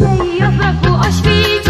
Ve yaprak bu aşk bitti.